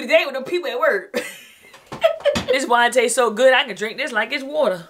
today with the people at work. this wine tastes so good, I can drink this like it's water.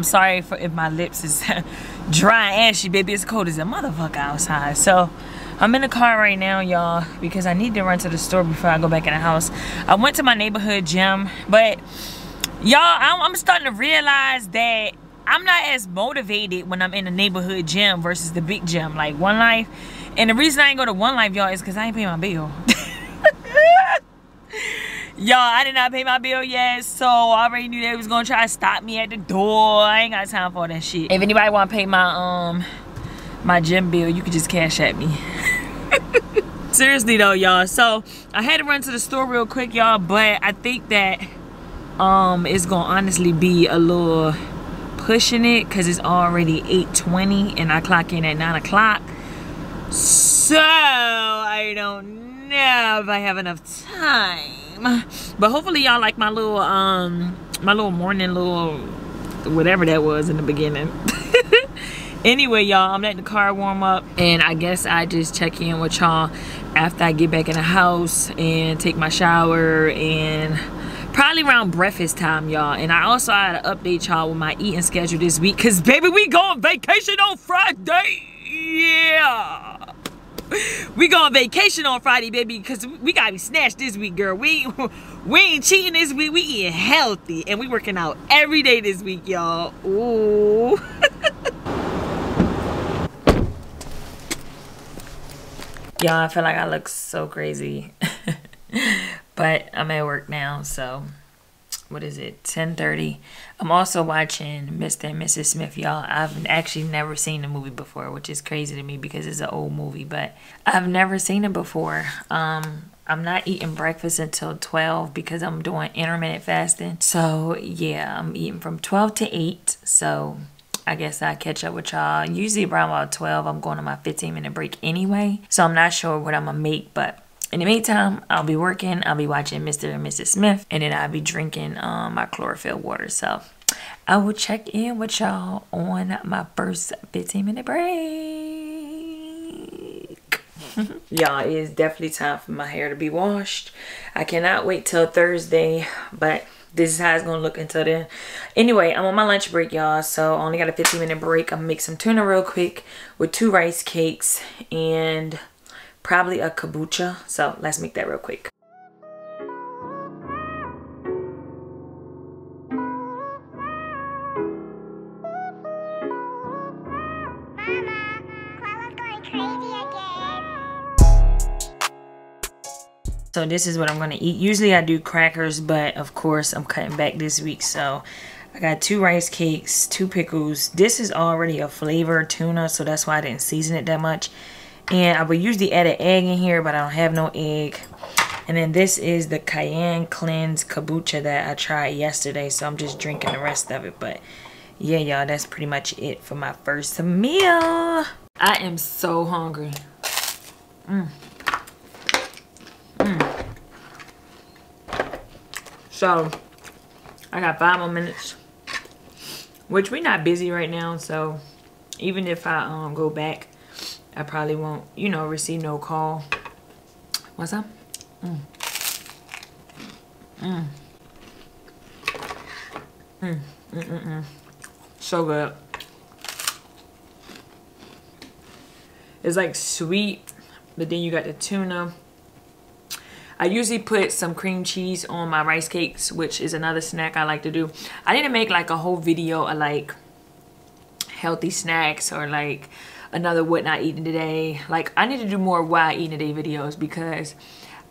I'm sorry for if my lips is dry and ashy, baby. It's cold as a motherfucker outside. So I'm in the car right now, y'all, because I need to run to the store before I go back in the house. I went to my neighborhood gym, but y'all, I'm starting to realize that I'm not as motivated when I'm in the neighborhood gym versus the big gym, like One Life. And the reason I ain't go to One Life, y'all, is because I ain't paying my bill. Y'all, I did not pay my bill yet, so I already knew they was gonna try to stop me at the door. I ain't got time for that shit. If anybody wanna pay my um my gym bill, you could just Cash App me. Seriously though, y'all. So I had to run to the store real quick, y'all, but I think that um it's gonna honestly be a little pushing it because it's already 8:20 and I clock in at 9 o'clock. So I don't know if I have enough time but hopefully y'all like my little um my little morning little whatever that was in the beginning. Anyway y'all i'm letting the car warm up and i guess i just check in with y'all after i get back in the house and take my shower and probably around breakfast time y'all. And i also had to update y'all with my eating schedule this week because baby we go on vacation on friday. Yeah we go on vacation on Friday, baby, because we gotta be snatched this week, girl. We we ain't cheating this week. We eating healthy, and we working out every day this week, y'all. Ooh. y'all, I feel like I look so crazy, but I'm at work now, so what is it 10:30 I'm also watching Mr. and Mrs. Smith y'all. I've actually never seen the movie before which is crazy to me because it's an old movie but I've never seen it before. Um I'm not eating breakfast until 12 because I'm doing intermittent fasting. So yeah I'm eating from 12 to 8 so I guess I catch up with y'all. Usually around about 12 I'm going on my 15 minute break anyway. So I'm not sure what I'm gonna make but in the meantime, I'll be working, I'll be watching Mr. and Mrs. Smith, and then I'll be drinking um, my chlorophyll water. So I will check in with y'all on my first 15 minute break. y'all, it is definitely time for my hair to be washed. I cannot wait till Thursday, but this is how it's gonna look until then anyway i'm on my lunch break y'all so I only got a 15 minute break i'm gonna make some tuna real quick with two rice cakes and probably a kombucha. So let's make that real quick. So this is what I'm going to eat. Usually I do crackers, but of course I'm cutting back this week. So I got two rice cakes, two pickles. This is already a flavor tuna, so that's why I didn't season it that much. And I would usually add an egg in here, but I don't have no egg. And then this is the Cayenne Cleanse Kombucha that I tried yesterday. So I'm just drinking the rest of it. But yeah, y'all, that's pretty much it for my first meal. I am so hungry. Mm. Mm. So, I got five more minutes. Which we're not busy right now. So, even if I um, go back I probably won't, you know, receive no call. What's up? Mm. Mm. Mm. Mm -mm -mm. So good. It's like sweet, but then you got the tuna. I usually put some cream cheese on my rice cakes, which is another snack I like to do. I need to make like a whole video of like healthy snacks or like another what not eating today. Like I need to do more why I eat today videos because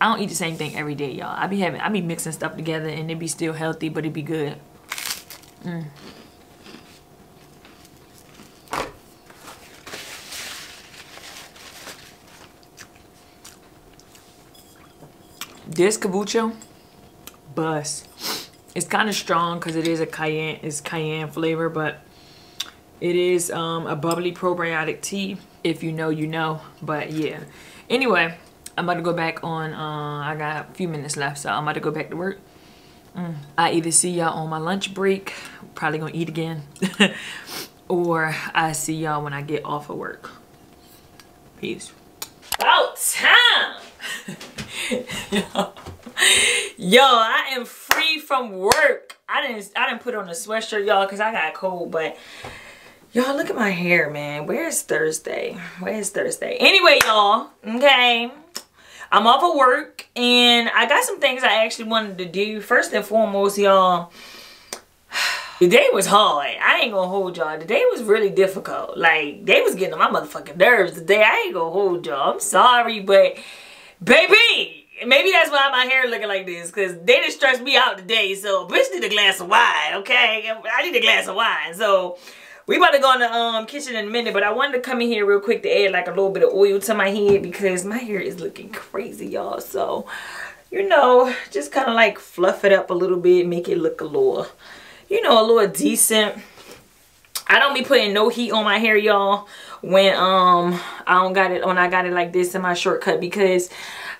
I don't eat the same thing every day, y'all. I be having, I be mixing stuff together and it be still healthy, but it be good. Mm. This kombucha, bust. It's kind of strong because it is a cayenne, it's cayenne flavor, but it is um, a bubbly probiotic tea. If you know, you know. But yeah. Anyway, I'm about to go back on, uh, I got a few minutes left, so I'm about to go back to work. Mm. I either see y'all on my lunch break, probably gonna eat again, or I see y'all when I get off of work. Peace. About time! Yo, I am free from work. I didn't I didn't put on a sweatshirt, y'all, because I got cold, but y'all look at my hair, man. Where's Thursday? Where's Thursday? Anyway, y'all, okay. I'm off of work and I got some things I actually wanted to do. First and foremost, y'all, the day was hard. I ain't gonna hold y'all. The day was really difficult. Like, they was getting on my motherfucking nerves today. I ain't gonna hold y'all. I'm sorry, but baby, maybe that's why my hair looking like this because they stressed me out today. So, bitch need a glass of wine, okay? I need a glass of wine. So, we about to go in the um, kitchen in a minute, but I wanted to come in here real quick to add like a little bit of oil to my head because my hair is looking crazy, y'all. So, you know, just kind of like fluff it up a little bit, make it look a little, you know, a little decent. I don't be putting no heat on my hair, y'all, when um I don't got it, when I got it like this in my shortcut because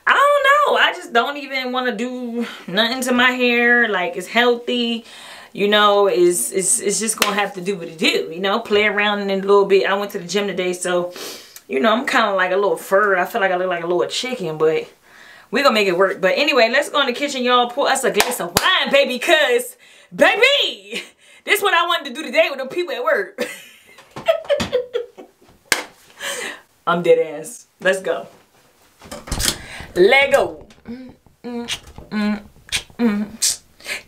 I don't know. I just don't even want to do nothing to my hair. Like, it's healthy you know, is is it's just gonna have to do what it do, you know, play around in a little bit. I went to the gym today, so you know, I'm kind of like a little fur. I feel like I look like a little chicken, but we gonna make it work. But anyway, let's go in the kitchen, y'all. Pour us a glass of wine, baby, cause baby, this is what I wanted to do today with the people at work. I'm dead ass. Let's go. Lego. Mm, mm, mm, mm.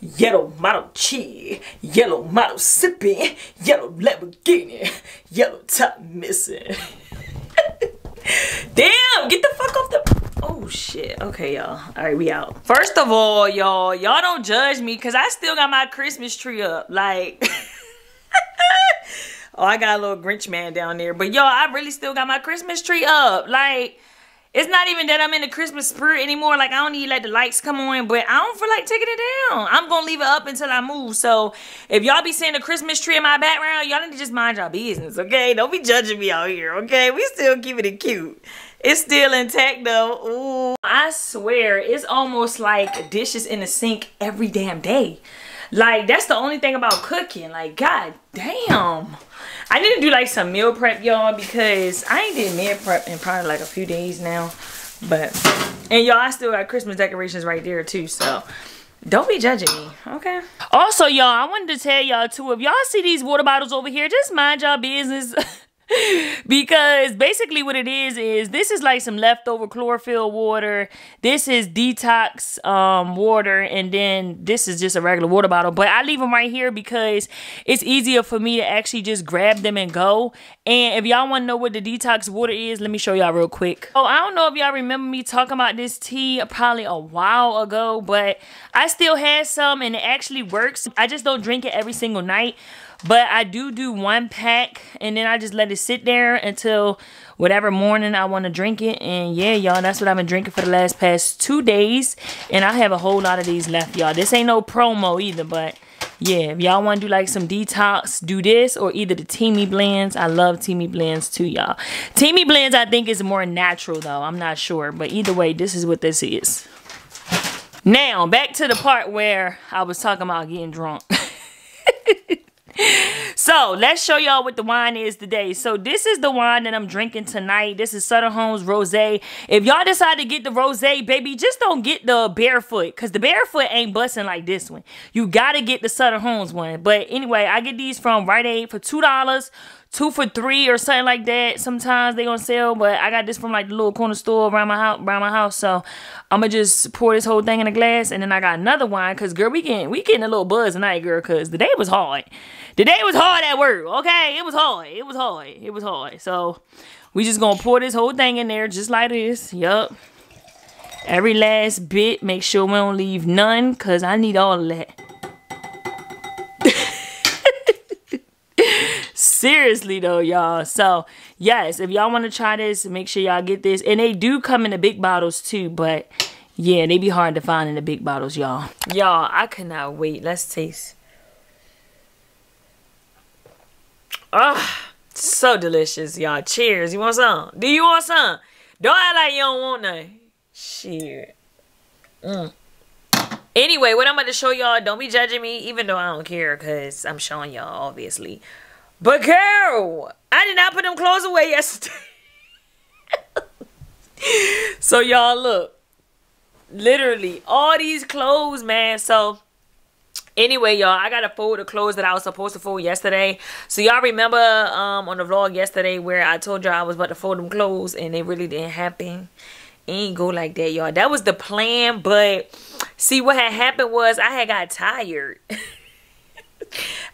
Yellow model cheese, yellow model sipping, yellow Lamborghini, yellow top missing. Damn, get the fuck off the... Oh, shit. Okay, y'all. All right, we out. First of all, y'all, y'all don't judge me because I still got my Christmas tree up. Like... oh, I got a little Grinch man down there. But, y'all, I really still got my Christmas tree up. Like... It's not even that I'm in the Christmas spirit anymore. Like, I don't need let the lights come on, but I don't feel like taking it down. I'm going to leave it up until I move. So, if y'all be seeing a Christmas tree in my background, y'all need to just mind y'all business, okay? Don't be judging me out here, okay? We still keeping it cute. It's still intact, though. Ooh. I swear, it's almost like dishes in the sink every damn day. Like, that's the only thing about cooking. Like, god damn. I need to do like some meal prep, y'all, because I ain't did meal prep in probably like a few days now. But, and y'all, I still got Christmas decorations right there too, so don't be judging me, okay? Also, y'all, I wanted to tell y'all too, if y'all see these water bottles over here, just mind y'all business. because basically what it is is this is like some leftover chlorophyll water. This is detox um, water and then this is just a regular water bottle. But i leave them right here because it's easier for me to actually just grab them and go and if y'all want to know what the detox water is let me show y'all real quick oh i don't know if y'all remember me talking about this tea probably a while ago but i still had some and it actually works i just don't drink it every single night but I do do one pack and then I just let it sit there until whatever morning I want to drink it. And yeah, y'all, that's what I've been drinking for the last past two days. And I have a whole lot of these left, y'all. This ain't no promo either, but yeah, if y'all want to do like some detox, do this or either the Teami blends. I love Teami blends too, y'all. Teami blends, I think, is more natural though. I'm not sure, but either way, this is what this is. Now, back to the part where I was talking about getting drunk. so let's show y'all what the wine is today. So this is the wine that I'm drinking tonight. This is Sutter Homes Rosé. If y'all decide to get the Rosé, baby, just don't get the barefoot because the barefoot ain't busting like this one. You got to get the Sutter Homes one. But anyway, I get these from Rite Aid for $2 two for three or something like that. Sometimes they on sale, but I got this from like the little corner store around my house. Around my house, so I'm gonna just pour this whole thing in a glass, and then I got another wine. Cause girl, we getting we getting a little buzz tonight, girl. Cause the day was hard. The day was hard at work. Okay, it was hard. It was hard. It was hard. So we just gonna pour this whole thing in there just like this. Yup. Every last bit. Make sure we don't leave none, cause I need all of that. Seriously though, y'all. So, yes, if y'all want to try this, make sure y'all get this. And they do come in the big bottles too, but yeah, they be hard to find in the big bottles, y'all. Y'all, I cannot wait. Let's taste. Ah, so delicious, y'all. Cheers. You want some? Do you want some? Don't act like you don't want none. Shit. Mm. Anyway, what I'm about to show y'all, don't be judging me, even though I don't care, because I'm showing y'all, obviously. But girl, I did not put them clothes away yesterday. so y'all look. Literally, all these clothes, man. So anyway y'all i gotta fold the clothes that i was supposed to fold yesterday so y'all remember um on the vlog yesterday where i told y'all i was about to fold them clothes and it really didn't happen it ain't go like that y'all that was the plan but see what had happened was i had got tired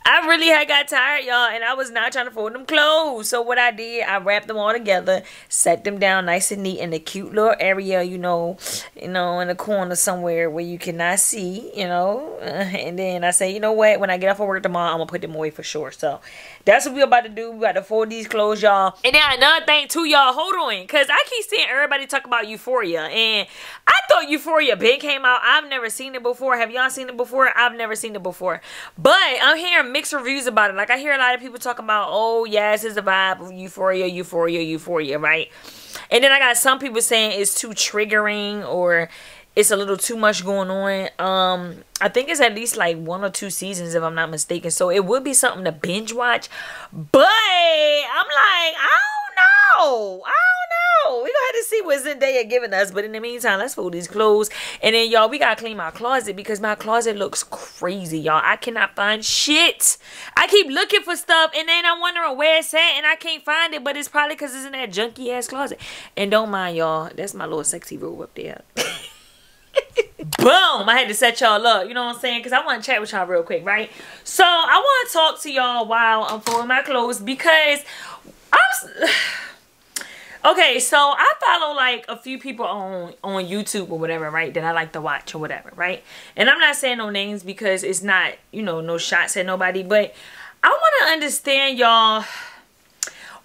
I really had got tired, y'all, and I was not trying to fold them clothes. So what I did, I wrapped them all together, set them down nice and neat in a cute little area, you know, you know, in a corner somewhere where you cannot see, you know. And then I say, you know what? When I get off of work tomorrow, I'm gonna put them away for sure. So that's what we about to do. We got to fold these clothes, y'all. And then another thing too, y'all, hold on, cause I keep seeing everybody talk about Euphoria, and I thought Euphoria big came out. I've never seen it before. Have y'all seen it before? I've never seen it before, but I'm hearing mixed reviews about it. Like I hear a lot of people talking about, oh yes, it's a vibe of Euphoria, Euphoria, Euphoria, right? And then I got some people saying it's too triggering or it's a little too much going on. Um, I think it's at least like one or two seasons if I'm not mistaken. So it would be something to binge watch. But I'm like, I don't know. I don't know. We gonna have to see what Zendaya giving us. But in the meantime, let's fold these clothes. And then y'all, we gotta clean my closet because my closet looks crazy, y'all. I cannot find shit. I keep looking for stuff and then I'm wondering where it's at and I can't find it. But it's probably because it's in that junky ass closet. And don't mind y'all, that's my little sexy robe up there. Boom! I had to set y'all up. You know what I'm saying? Because I want to chat with y'all real quick, right? So I want to talk to y'all while I'm folding my clothes because I'm. okay, so I follow like a few people on on YouTube or whatever, right? That I like to watch or whatever, right? And I'm not saying no names because it's not, you know, no shots at nobody, but I want to understand y'all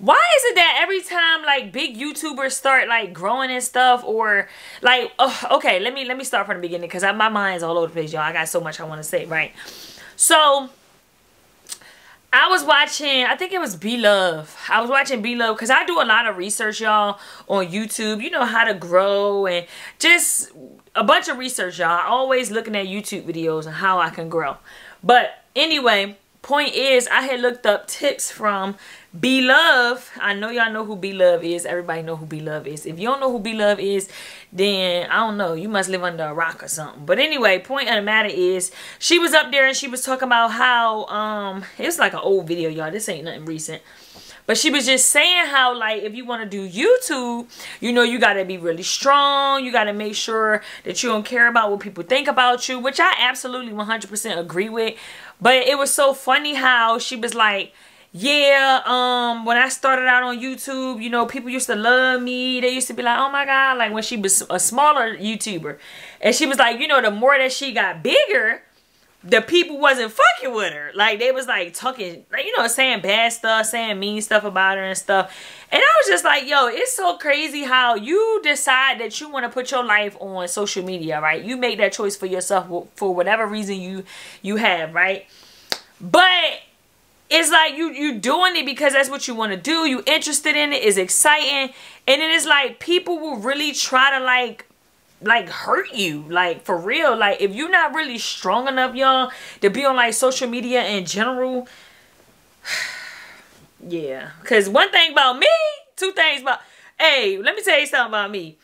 why is it that every time like big youtubers start like growing and stuff or like oh, okay let me let me start from the beginning because my mind's all over the place y'all i got so much i want to say right so I was watching, I think it was B Love. I was watching B Love because I do a lot of research, y'all, on YouTube. You know how to grow and just a bunch of research, y'all. Always looking at YouTube videos and how I can grow. But anyway, point is, I had looked up tips from B Love. I know y'all know who B Love is. Everybody know who B Love is. If you don't know who B Love is, then I don't know. You must live under a rock or something. But anyway, point of the matter is, she was up there and she was talking about how, um, it's like an old video, y'all. This ain't nothing recent. But she was just saying how, like, if you want to do YouTube, you know, you got to be really strong. You got to make sure that you don't care about what people think about you, which I absolutely 100% agree with. But it was so funny how she was like, yeah, um, when I started out on YouTube, you know, people used to love me. They used to be like, oh my God, like when she was a smaller YouTuber. And she was like, you know, the more that she got bigger, the people wasn't fucking with her. Like they was like talking, like, you know, saying bad stuff, saying mean stuff about her and stuff. And I was just like, yo, it's so crazy how you decide that you want to put your life on social media, right? You make that choice for yourself for whatever reason you you have, right? But it's like you you doing it because that's what you want to do. You interested in it. It's exciting. And it is like people will really try to like like hurt you like for real like if you're not really strong enough y'all to be on like social media in general yeah because one thing about me two things about hey let me tell you something about me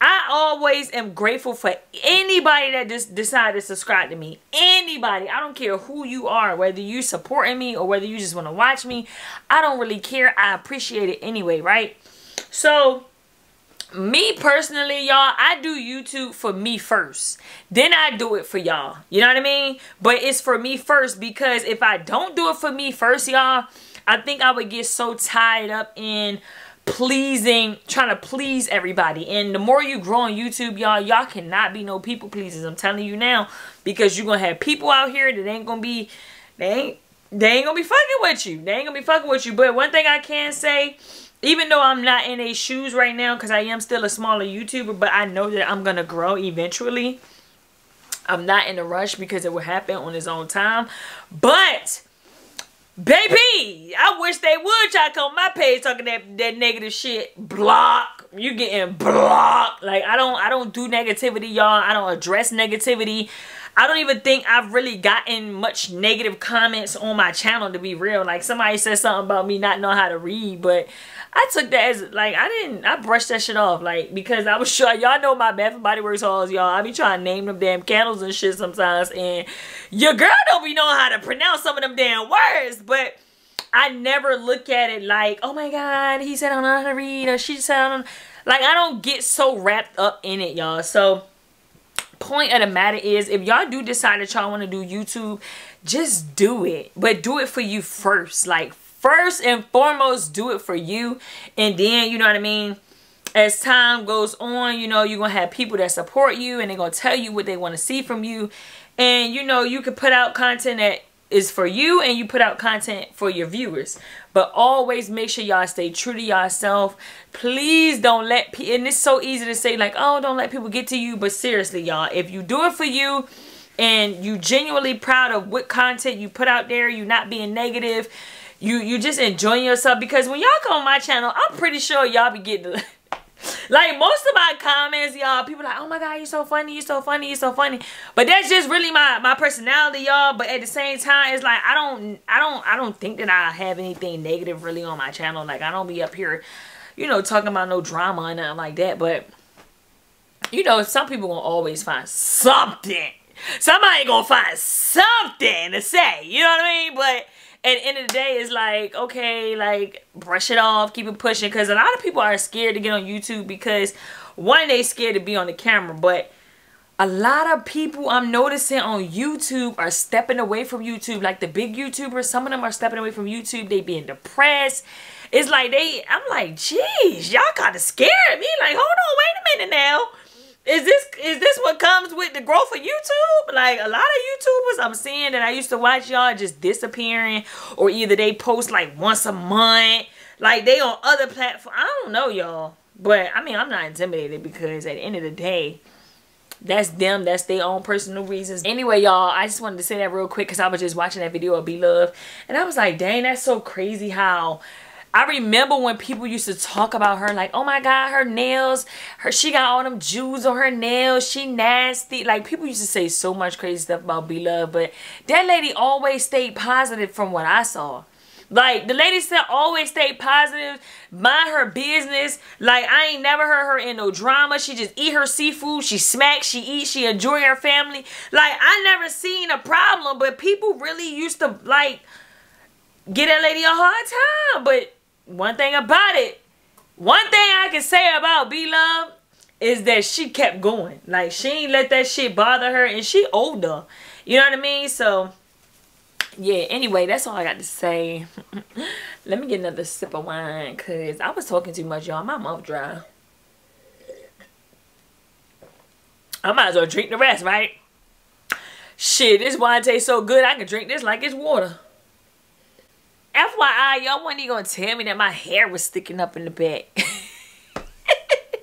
I always am grateful for anybody that just decided to subscribe to me. Anybody. I don't care who you are, whether you're supporting me or whether you just want to watch me. I don't really care. I appreciate it anyway, right? So, me personally, y'all, I do YouTube for me first. Then I do it for y'all. You know what I mean? But it's for me first because if I don't do it for me first, y'all, I think I would get so tied up in pleasing, trying to please everybody. And the more you grow on YouTube, y'all, y'all cannot be no people pleasers. I'm telling you now, because you're gonna have people out here that ain't gonna be, they ain't, they ain't gonna be fucking with you. They ain't gonna be fucking with you. But one thing I can say, even though I'm not in a shoes right now, because I am still a smaller YouTuber, but I know that I'm gonna grow eventually. I'm not in a rush because it will happen on its own time. But Baby, I wish they would try to come on my page talking that, that negative shit. Block. You getting blocked. Like I don't I don't do negativity, y'all. I don't address negativity. I don't even think I've really gotten much negative comments on my channel to be real. Like somebody said something about me not know how to read, but I took that as like I didn't I brushed that shit off like because I was sure y'all know my Bath and Body Works hauls y'all I be trying to name them damn candles and shit sometimes and your girl don't be knowing how to pronounce some of them damn words but I never look at it like oh my god he said I don't know how to read or she said I don't like I don't get so wrapped up in it y'all so point of the matter is if y'all do decide that y'all want to do YouTube just do it. But do it for you first. Like first and foremost do it for you. And then you know what i mean? As time goes on you know you're gonna have people that support you and they're gonna tell you what they want to see from you. And you know you can put out content that is for you and you put out content for your viewers. But always make sure y'all stay true to yourself please don't let and it's so easy to say like oh don't let people get to you. But seriously y'all if you do it for you and you genuinely proud of what content you put out there you not being negative you you just enjoying yourself. Because when y'all come on my channel, I'm pretty sure y'all be getting like most of my comments, y'all, people like, oh my god, you're so funny, you're so funny, you're so funny. But that's just really my my personality, y'all. But at the same time, it's like I don't I don't I don't think that I have anything negative really on my channel. Like I don't be up here, you know, talking about no drama and nothing like that. But you know, some people gonna always find something. Somebody gonna find something to say. You know what I mean? But at the end of the day, it's like, okay, like, brush it off, keep it pushing. Because a lot of people are scared to get on YouTube because, one, they scared to be on the camera. But a lot of people I'm noticing on YouTube are stepping away from YouTube. Like the big YouTubers, some of them are stepping away from YouTube. They being depressed. It's like they, I'm like, geez, y'all kind of scared me. Like, hold on, wait a minute now is this is this what comes with the growth of YouTube? Like a lot of YouTubers I'm seeing that I used to watch y'all just disappearing or either they post like once a month, like they on other platforms. I don't know y'all. But I mean I'm not intimidated because at the end of the day, that's them. That's their own personal reasons. Anyway, y'all, I just wanted to say that real quick because I was just watching that video of B Love. And I was like, dang, that's so crazy how I remember when people used to talk about her like, oh my God, her nails, her she got all them jewels on her nails, she nasty. Like people used to say so much crazy stuff about B Love, but that lady always stayed positive from what I saw. Like the lady said always stay positive, mind her business. Like I ain't never heard her in no drama. She just eat her seafood, she smacks, she eats, she enjoy her family. Like I never seen a problem, but people really used to like get that lady a hard time. But one thing about it, one thing I can say about B Love is that she kept going. Like she ain't let that shit bother her and she older. You know what I mean? So yeah, anyway, that's all I got to say. Let me get another sip of wine because I was talking too much, y'all. My mouth dry. I might as well drink the rest, right? Shit, this wine tastes so good, I can drink this like it's water. FYI, y'all wasn't even gonna tell me that my hair was sticking up in the back.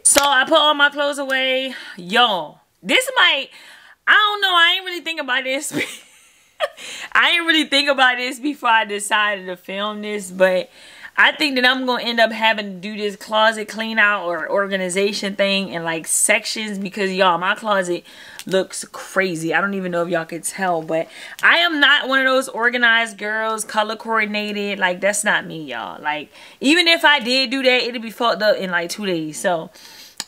so I put all my clothes away. Y'all, this might, I don't know, I ain't really think about this. I ain't really think about this before I decided to film this, but I think that I'm going to end up having to do this closet clean out or organization thing in like sections because y'all, my closet looks crazy. I don't even know if y'all could tell, but I am not one of those organized girls, color coordinated. Like, that's not me, y'all. Like, even if I did do that, it'd be fucked up in like two days. So,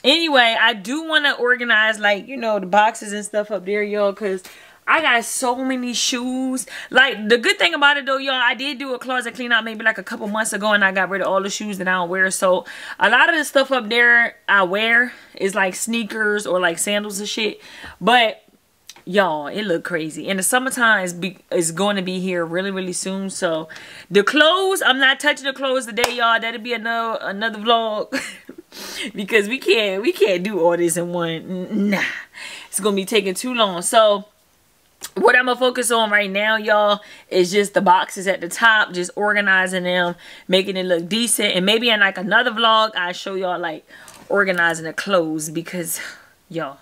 anyway, I do want to organize like, you know, the boxes and stuff up there, y'all, because I got so many shoes. Like, the good thing about it, though, y'all, I did do a closet clean out maybe like a couple months ago, and I got rid of all the shoes that I don't wear. So, a lot of the stuff up there I wear is like sneakers or like sandals and shit. But, y'all, it look crazy. And the summertime is, be, is going to be here really, really soon. So, the clothes, I'm not touching the clothes today, y'all. That'll be another, another vlog. because we can't, we can't do all this in one. Nah. It's going to be taking too long. So, what I'm gonna focus on right now, y'all, is just the boxes at the top, just organizing them, making it look decent. And maybe in like another vlog, I show y'all like organizing the clothes because y'all,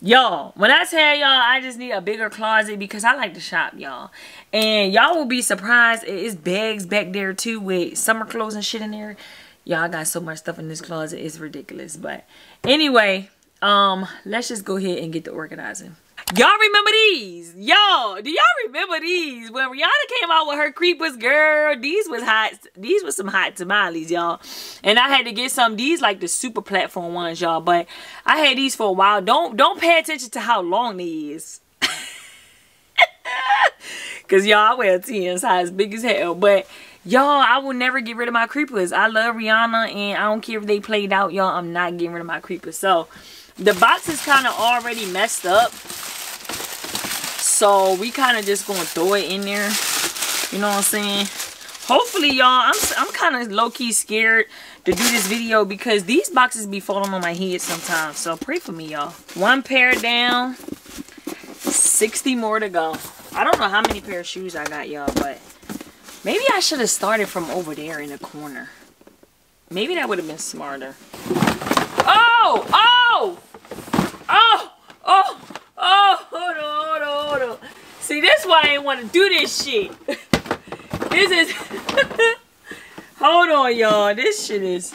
y'all, when I tell y'all I just need a bigger closet because I like to shop, y'all. And y'all will be surprised. It's bags back there too with summer clothes and shit in there. Y'all got so much stuff in this closet. It's ridiculous. But anyway, um, let's just go ahead and get the organizing. Y'all remember these? Y'all, do y'all remember these? When Rihanna came out with her creepers, girl, these was hot. These was some hot tamales, y'all. And I had to get some. These like the super platform ones, y'all. But I had these for a while. Don't don't pay attention to how long they is. Cause y'all wear 10 size big as hell. But y'all, I will never get rid of my creepers. I love Rihanna and I don't care if they played out, y'all. I'm not getting rid of my creepers. So the box is kind of already messed up so we kind of just gonna throw it in there. You know what I'm saying? Hopefully, y'all, I'm, I'm kind of low-key scared to do this video because these boxes be falling on my head sometimes. So pray for me, y'all. One pair down. 60 more to go. I don't know how many pair of shoes I got, y'all, but maybe I should have started from over there in the corner. Maybe that would have been smarter. Oh! Oh! Oh! Oh! Oh, hold on, hold on, hold on. See, that's why I didn't want to do this shit. this is... hold on, y'all. This shit is...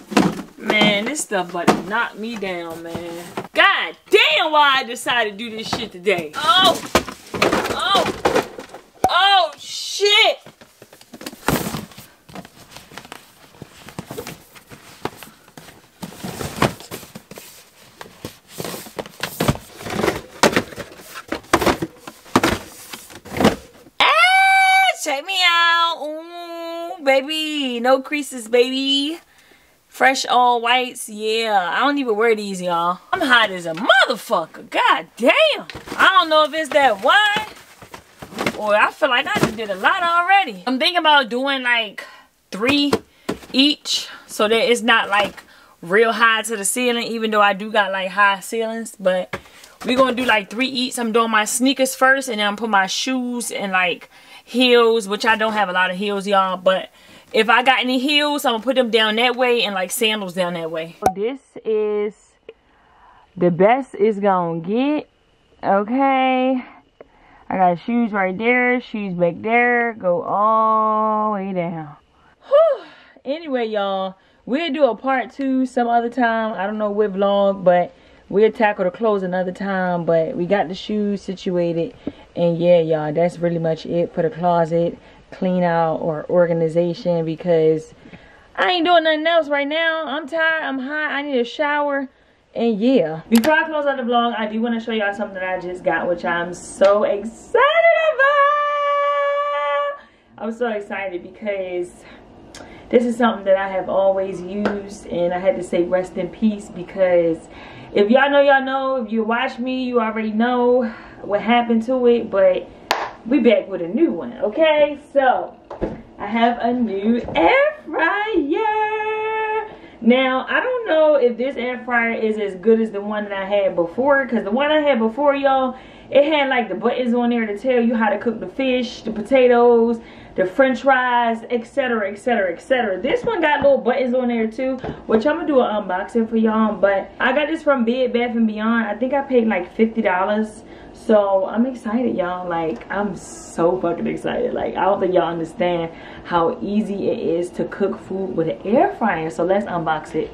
Man, this stuff about to knock me down, man. God damn why I decided to do this shit today. Oh! Oh! Oh, shit! Creases, baby. Fresh all whites. Yeah, I don't even wear these, y'all. I'm hot as a motherfucker. God damn. I don't know if it's that wine or I feel like I just did a lot already. I'm thinking about doing like three each so that it's not like real high to the ceiling even though I do got like high ceilings but we're gonna do like three each I'm doing my sneakers first and then I'm put my shoes and like heels, which I don't have a lot of heels, y'all. But if I got any heels, I'm to put them down that way and like sandals down that way. This is the best it's going to get. Okay. I got shoes right there, shoes back there, go all the way down. Whew. Anyway, y'all, we'll do a part two some other time. I don't know what vlog, but we'll tackle the clothes another time. But we got the shoes situated and yeah y'all that's really much it for the closet clean out or organization because I ain't doing nothing else right now. I'm tired I'm hot I need a shower and yeah. Before I close out the vlog I do want to show y'all something that I just got which I'm so excited about. I'm so excited because this is something that I have always used and I had to say rest in peace because if y'all know y'all know. If you watch me you already know what happened to it but we back with a new one okay? So i have a new air fryer. Now i don't know if this air fryer is as good as the one that i had before because the one i had before y'all it had like the buttons on there to tell you how to cook the fish the potatoes the french fries etc etc etc this one got little buttons on there too which i'm gonna do an unboxing for y'all but i got this from bed bath and beyond. I think i paid like 50 dollars so i'm excited y'all. Like i'm so fucking excited. Like i don't think y'all understand how easy it is to cook food with an air fryer. So let's unbox it.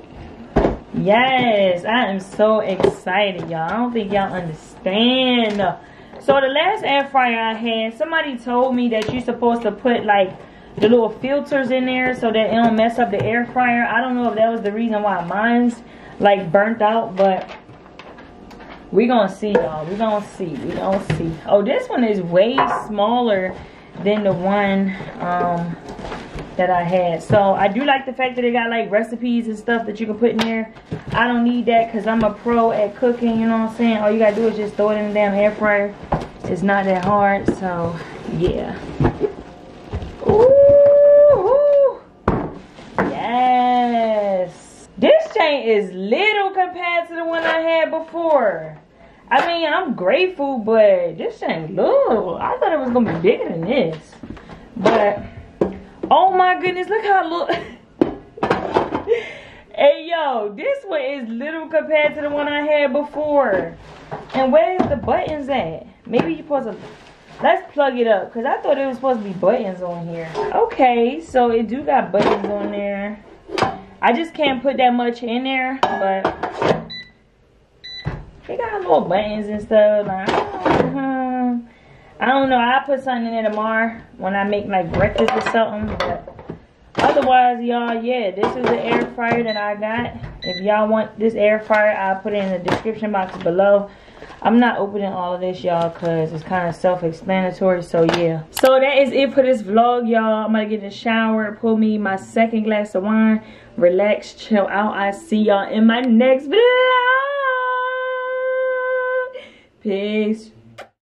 Yes i am so excited y'all. I don't think y'all understand. So the last air fryer I had, somebody told me that you're supposed to put like the little filters in there so that it don't mess up the air fryer. I don't know if that was the reason why mine's like burnt out, but we gonna see y'all. We gonna see. We gonna see. Oh, this one is way smaller than the one um, that I had. So I do like the fact that it got like recipes and stuff that you can put in there. I don't need that because I'm a pro at cooking, you know what I'm saying? All you gotta do is just throw it in the damn air fryer. It's not that hard, so yeah. Ooh, yes. This chain is little compared to the one I had before. I mean, I'm grateful, but this ain't little. I thought it was gonna be bigger than this. But, oh my goodness, look how look. hey, yo, this one is little compared to the one I had before. And where's the buttons at? Maybe you're supposed to, let's plug it up. Because I thought it was supposed to be buttons on here. Okay, so it do got buttons on there. I just can't put that much in there, but they got little buttons and stuff. Like, uh, I don't know. I'll put something in there tomorrow when I make like breakfast or something. But otherwise, y'all, yeah, this is the air fryer that I got. If y'all want this air fryer, I'll put it in the description box below. I'm not opening all of this, y'all, because it's kind of self-explanatory. So, yeah. So, that is it for this vlog, y'all. I'm going to get in the shower, pull me my second glass of wine, relax, chill out. i see y'all in my next video. Peace.